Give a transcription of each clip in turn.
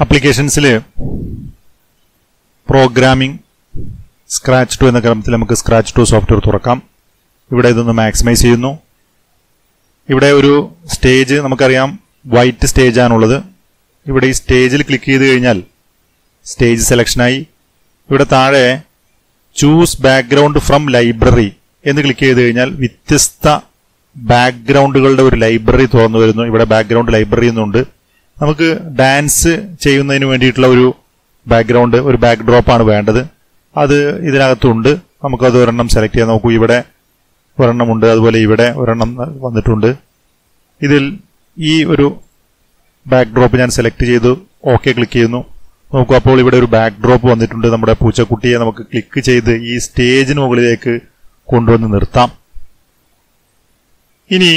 അപ്ലിക്കേഷൻസിൽ programming scratch to എന്ന ക്രമത്തിൽ നമുക്ക് സ്ക്രാച്ച് ടു സോഫ്റ്റ്വെയർ തുറക്കാം. ഇവിടെ ഇതൊന്ന് മാക്സിമൈസ് ചെയ്യുന്നു. ഇവിടെ ഒരു സ്റ്റേജ് നമുക്കറിയാം. വൈറ്റ് സ്റ്റേജ് ആണുള്ളത്. ഇവിടെ ഈ സ്റ്റേജിൽ ക്ലിക്ക് ചെയ്ത് കഴിഞ്ഞാൽ സ്റ്റേജ് സെലക്ഷനായി ഇവിടെ താഴെ ചൂസ് ബാക്ക്ഗ്രൗണ്ട് ഫ്രം ലൈബ്രറി എന്ന് ക്ലിക്ക് ചെയ്ത് കഴിഞ്ഞാൽ വ്യത്യസ്ത ബാക്ക്ഗ്രൗണ്ടുകളുടെ ഒരു ലൈബ്രറി തുറന്നു വരുന്നു. ഇവിടെ ബാക്ക്ഗ്രൗണ്ട് ലൈബ്രറി എന്നുണ്ട്. നമുക്ക് ഡാൻസ് ചെയ്യുന്നതിന് വേണ്ടിയിട്ടുള്ള ഒരു ബാക്ക്ഗ്രൗണ്ട് ഒരു ബാക്ക് ആണ് വേണ്ടത്. അത് ഇതിനകത്തുണ്ട്. നമുക്കത് ഒരെണ്ണം സെലക്ട് ചെയ്യാൻ നോക്കൂ ഇവിടെ ഒരെണ്ണമുണ്ട് അതുപോലെ ഇവിടെ ഒരെണ്ണം വന്നിട്ടുണ്ട്. ഇതിൽ ഈ ഒരു ബാക്ക് ഡ്രോപ്പ് ഞാൻ സെലക്ട് ചെയ്ത്. ഓക്കെ ക്ലിക്ക് ചെയ്യുന്നു. നോക്കൂ അപ്പോൾ ഇവിടെ ഒരു ബാക്ക് ഡ്രോപ്പ് വന്നിട്ടുണ്ട്. നമ്മുടെ പൂച്ചക്കുട്ടിയെ നമുക്ക് ക്ലിക്ക് ചെയ്ത് ഈ സ്റ്റേജിന് മുകളിലേക്ക് കൊണ്ടുവന്ന് നിർത്താം. ഇനി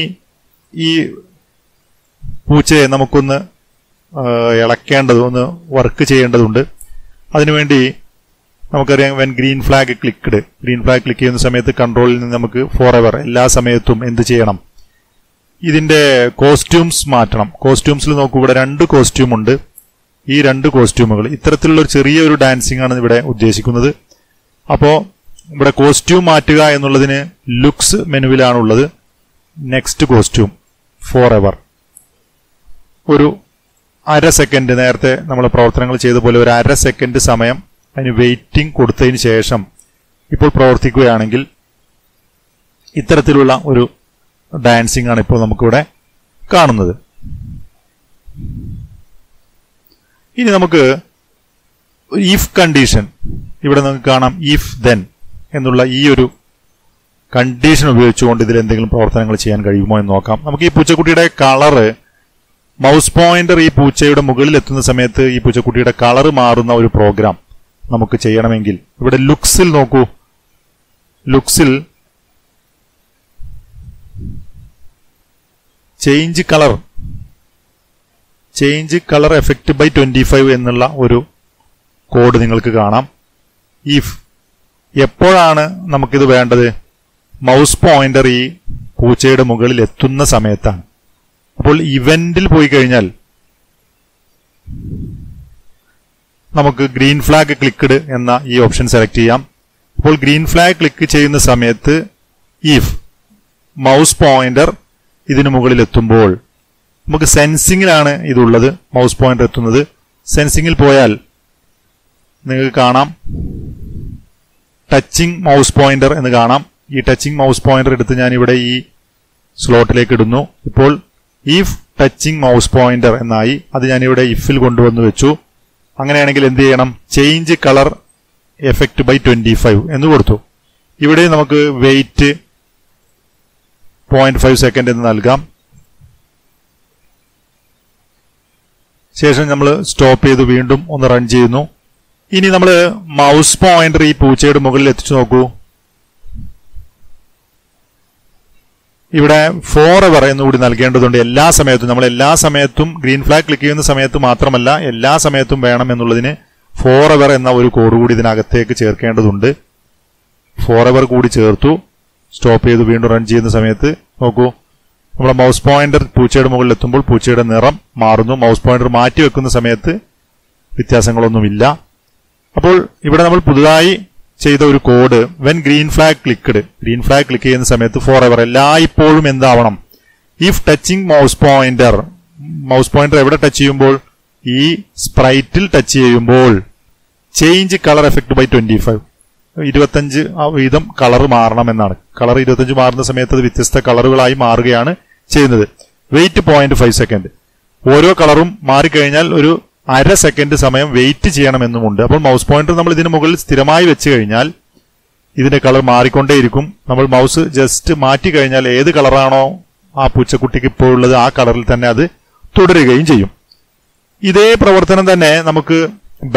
ഈ പൂച്ചയെ നമുക്കൊന്ന് ഇളക്കേണ്ടത് ഒന്ന് വർക്ക് ചെയ്യേണ്ടതുണ്ട്. അതിനുവേണ്ടി നമുക്കറിയാം when green flag clicked green flag click ചെയ്യുന്ന സമയത്ത് കൺട്രോളിൽ നിന്ന് നമുക്ക് ഫോർ എവർ എല്ലാ സമയത്തും എന്ത് ചെയ്യണം? ഇതിന്റെ കോസ്റ്റ്യൂംസ് മാറ്റണം. കോസ്റ്റ്യൂംസിൽ നോക്കൂ ഇവിടെ രണ്ട് കോസ്റ്റ്യൂം ഉണ്ട്. ഈ രണ്ട് കോസ്റ്റ്യൂമുകൾ ഇത്തരത്തിലുള്ള ഒരു ചെറിയൊരു ഡാൻസിംഗ് ആണ് ഇവിടെ ഉദ്ദേശിക്കുന്നത്. അപ്പോൾ ഇവിടെ കോസ്റ്റ്യൂം മാറ്റുക എന്നുള്ളതിന് ലുക്സ് മെനുവിലാണുള്ളത്. നെക്സ്റ്റ് കോസ്റ്റ്യൂം ഫോർ എവർ ഒരു അര സെക്കൻഡ് നേരത്തെ നമ്മൾ പ്രവർത്തനങ്ങൾ ചെയ്ത പോലെ ഒരു അര സെക്കൻഡ് സമയം അതിന് വെയിറ്റിംഗ് കൊടുത്തതിന് ശേഷം ഇപ്പോൾ പ്രവർത്തിക്കുകയാണെങ്കിൽ ഇത്തരത്തിലുള്ള ഒരു ഡാൻസിംഗ് ആണ് ഇപ്പോൾ നമുക്കിവിടെ കാണുന്നത്. ഇനി നമുക്ക് ഇഫ് കണ്ടീഷൻ ഇവിടെ നമുക്ക് കാണാം ഇഫ് ദെൻ എന്നുള്ള ഈ ഒരു കണ്ടീഷൻ ഉപയോഗിച്ചുകൊണ്ട് ഇതിൽ എന്തെങ്കിലും പ്രവർത്തനങ്ങൾ ചെയ്യാൻ കഴിയുമോ എന്ന് നോക്കാം. നമുക്ക് ഈ പൂച്ചക്കുട്ടിയുടെ കളറ് മൗസ് പോയിന്റർ ഈ പൂച്ചയുടെ മുകളിൽ എത്തുന്ന സമയത്ത് ഈ പൂച്ചക്കുട്ടിയുടെ കളർ മാറുന്ന ഒരു പ്രോഗ്രാം നമുക്ക് ചെയ്യണമെങ്കിൽ. ഇവിടെ ലുക്സിൽ നോക്കൂ. ലുക്സിൽ change colour change colour effect by twenty five എന്നുള്ള ഒരു കോഡ് നിങ്ങൾക്ക് കാണാം. ഇഫ് എപ്പോഴാണ് നമുക്കിത് വേണ്ടത്? മൗസ് പോയിന്റർ ഈ പൂച്ചയുടെ മുകളിൽ എത്തുന്ന സമയത്താണ്. അപ്പോൾ ഇവന്റിൽ പോയി കഴിഞ്ഞാൽ നമുക്ക് ഗ്രീൻ ഫ്ലാഗ് ക്ലിക്ക്ഡ് എന്ന ഈ ഓപ്ഷൻ സെലക്ട് ചെയ്യാം. അപ്പോൾ ഗ്രീൻ ഫ്ലാഗ് ക്ലിക്ക് ചെയ്യുന്ന സമയത്ത് ഇഫ് മൗസ് പോയിന്റർ ഇതിനു മുകളിൽ എത്തുമ്പോൾ നമുക്ക് സെൻസിങ്ങിലാണ് ഇതുള്ളത് മൗസ് പോയിന്റർ എത്തുന്നത്. സെൻസിങ്ങിൽ പോയാൽ നിങ്ങൾക്ക് കാണാം ടച്ചിങ് മൗസ് പോയിന്റർ എന്ന് കാണാം. ഈ ടച്ചിങ് മൗസ് പോയിന്റർ എടുത്ത് ഞാൻ ഇവിടെ ഈ സ്ലോട്ടിലേക്ക് ഇടുന്നു. ഇപ്പോൾ ഇഫ് ടച്ചിങ് മൗസ് പോയിന്റർ എന്നായി അത് ഞാനിവിടെ ഇഫിൽ കൊണ്ടുവന്ന് വെച്ചു. അങ്ങനെയാണെങ്കിൽ എന്ത് ചെയ്യണം? Change colour effect by twenty five എന്ന് കൊടുത്തു. ഇവിടെ നമുക്ക് വെയിറ്റ് പോയിന്റ് ഫൈവ് സെക്കൻഡ് എന്ന് നൽകാം. ശേഷം നമ്മൾ സ്റ്റോപ്പ് ചെയ്ത് വീണ്ടും ഒന്ന് റൺ ചെയ്യുന്നു. ഇനി നമ്മൾ മൗസ് പോയിന്റർ ഈ പൂച്ചയുടെ മുകളിൽ എത്തിച്ചു നോക്കൂ. ഇവിടെ ഫോർ എവർ എന്നുകൂടി നൽകേണ്ടതുണ്ട്. എല്ലാ സമയത്തും നമ്മൾ എല്ലാ സമയത്തും ഗ്രീൻ ഫ്ലാഗ് ക്ലിക്ക് ചെയ്യുന്ന സമയത്ത് മാത്രമല്ല എല്ലാ സമയത്തും വേണം എന്നുള്ളതിന് ഫോർ എവർ എന്ന ഒരു കോഡ് കൂടി ഇതിനകത്തേക്ക് ചേർക്കേണ്ടതുണ്ട്. ഫോർ എവർ കൂടി ചേർത്തു. സ്റ്റോപ്പ് ചെയ്ത് വീണ്ടും റൺ ചെയ്യുന്ന സമയത്ത് നോക്കൂ. നമ്മുടെ മൗസ് പോയിന്റർ പൂച്ചയുടെ മുകളിൽ എത്തുമ്പോൾ പൂച്ചയുടെ നിറം മാറുന്നു. മൗസ് പോയിന്റർ മാറ്റി വെക്കുന്ന സമയത്ത് വ്യത്യാസങ്ങളൊന്നുമില്ല. അപ്പോൾ ഇവിടെ നമ്മൾ പുതുതായി ചെയ്ത ഒരു code when green flag clicked green flag click ചെയ്യുന്ന സമയത്ത് ഫോർ എവർ എല്ലായ്പ്പോഴും എന്താവണം? If touching mouse pointer mouse pointer എവിടെ ടച്ച് ചെയ്യുമ്പോൾ? ഈ സ്പ്രൈറ്റിൽ ടച്ച് ചെയ്യുമ്പോൾ. Change colour effect by twenty five ഇരുപത്തഞ്ച് വീതം കളർ മാറണം എന്നാണ്. കളർ ഇരുപത്തഞ്ച് മാറുന്ന സമയത്ത് അത് വ്യത്യസ്ത കളറുകളായി മാറുകയാണ് ചെയ്യുന്നത്. വെയിറ്റ് പോയിന്റ് ഫൈവ് സെക്കൻഡ് ഓരോ കളറും മാറിക്കഴിഞ്ഞാൽ ഒരു അര സെക്കൻഡ് സമയം വെയിറ്റ് ചെയ്യണമെന്നുമുണ്ട്. അപ്പോൾ മൗസ് പോയിന്റർ നമ്മൾ ഇതിന് മുകളിൽ സ്ഥിരമായി വെച്ച് കഴിഞ്ഞാൽ ഇതിന്റെ കളർ മാറിക്കൊണ്ടേയിരിക്കും. നമ്മൾ മൗസ് ജസ്റ്റ് മാറ്റി കഴിഞ്ഞാൽ ഏത് കളറാണോ ആ പൂച്ചക്കുട്ടിക്ക് ഇപ്പോൾ ഉള്ളത് ആ കളറിൽ തന്നെ അത് തുടരുകയും ചെയ്യും. ഇതേ പ്രവർത്തനം തന്നെ നമുക്ക്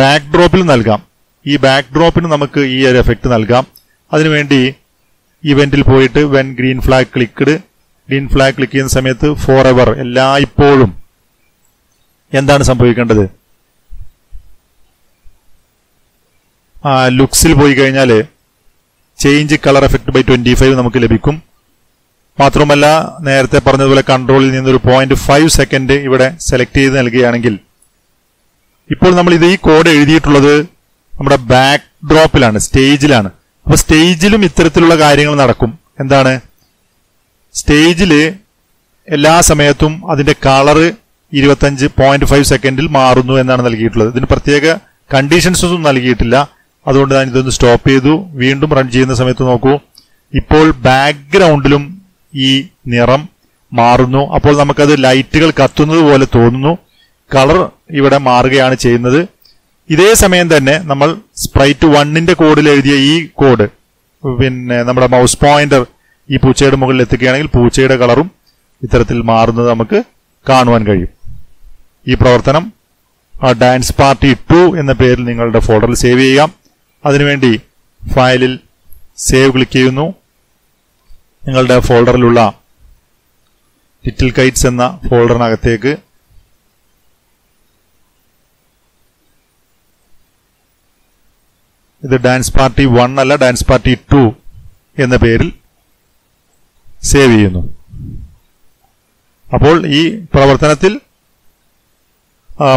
ബാക്ക് ഡ്രോപ്പിൽ നൽകാം. ഈ ബാക്ക് ഡ്രോപ്പിന് നമുക്ക് ഈ ഒരു എഫക്റ്റ് നൽകാം. അതിനുവേണ്ടി ഇവന്റിൽ പോയിട്ട് when green flag clicked green flag click ചെയ്യുന്ന സമയത്ത് ഫോർ എവർ എല്ലായ്പ്പോഴും എന്താണ് സംഭവിക്കേണ്ടത് ആ ലുക്സിൽ പോയി കഴിഞ്ഞാൽ change colour effect by twenty five നമുക്ക് ലഭിക്കും. മാത്രമല്ല നേരത്തെ പറഞ്ഞതുപോലെ കൺട്രോളിൽ നിന്നൊരു പോയിന്റ് ഫൈവ് സെക്കൻഡ് ഇവിടെ സെലക്ട് ചെയ്ത് നൽകുകയാണെങ്കിൽ ഇപ്പോൾ നമ്മൾ ഇത് ഈ കോഡ് എഴുതിയിട്ടുള്ളത് നമ്മുടെ ബാക്ക് ഡ്രോപ്പിലാണ് സ്റ്റേജിലാണ് അപ്പോൾ സ്റ്റേജിലും ഇത്തരത്തിലുള്ള കാര്യങ്ങൾ നടക്കും. എന്താണ്? സ്റ്റേജിൽ എല്ലാ സമയത്തും അതിന്റെ കളർ ഇരുപത്തഞ്ച് പോയിന്റ് ഫൈവ് സെക്കൻഡിൽ മാറുന്നു എന്നാണ് നൽകിയിട്ടുള്ളത്. ഇതിന് പ്രത്യേക കണ്ടീഷൻസ് ഒന്നും നൽകിയിട്ടില്ല. അതുകൊണ്ട് ഞാൻ ഇതൊന്ന് സ്റ്റോപ്പ് ചെയ്തു. വീണ്ടും റൺ ചെയ്യുന്ന സമയത്ത് നോക്കൂ. ഇപ്പോൾ ബാക്ക്ഗ്രൗണ്ടിലും ഈ നിറം മാറുന്നു. അപ്പോൾ നമുക്കത് ലൈറ്റുകൾ കത്തുന്നത് പോലെ തോന്നുന്നു. കളർ ഇവിടെ മാറുകയാണ് ചെയ്യുന്നത്. ഇതേ സമയം തന്നെ നമ്മൾ സ്പ്രൈറ്റ് വണ്ണിന്റെ കോഡിൽ എഴുതിയ ഈ കോഡ് പിന്നെ നമ്മുടെ മൗസ് പോയിന്റർ ഈ പൂച്ചയുടെ മുകളിൽ എത്തുകയാണെങ്കിൽ പൂച്ചയുടെ കളറും ഇത്തരത്തിൽ മാറുന്നത് നമുക്ക് കാണുവാൻ കഴിയും. ഈ പ്രവർത്തനം ഡാൻസ് പാർട്ടി ടു എന്ന പേരിൽ നിങ്ങളുടെ ഫോൾഡറിൽ സേവ് ചെയ്യാം. അതിനുവേണ്ടി ഫയലിൽ സേവ് ക്ലിക്ക് ചെയ്യുന്നു. നിങ്ങളുടെ ഫോൾഡറിലുള്ള ലിറ്റിൽ കൈറ്റ്സ് എന്ന ഫോൾഡറിനകത്തേക്ക് ഇത് ഡാൻസ് പാർട്ടി വൺ അല്ല ഡാൻസ് പാർട്ടി ടു എന്ന പേരിൽ സേവ് ചെയ്യുന്നു. അപ്പോൾ ഈ പ്രവർത്തനത്തിൽ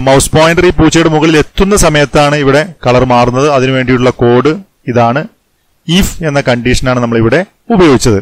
മൗസ് പോയിന്റർ ഈ പൂച്ചയുടെ മുകളിൽ എത്തുന്ന സമയത്താണ് ഇവിടെ കളർ മാറുന്നത്. അതിനുവേണ്ടിയുള്ള കോഡ് ഇതാണ് ഇഫ് എന്ന കണ്ടീഷനാണ് നമ്മൾ ഇവിടെ ഉപയോഗിച്ചത്.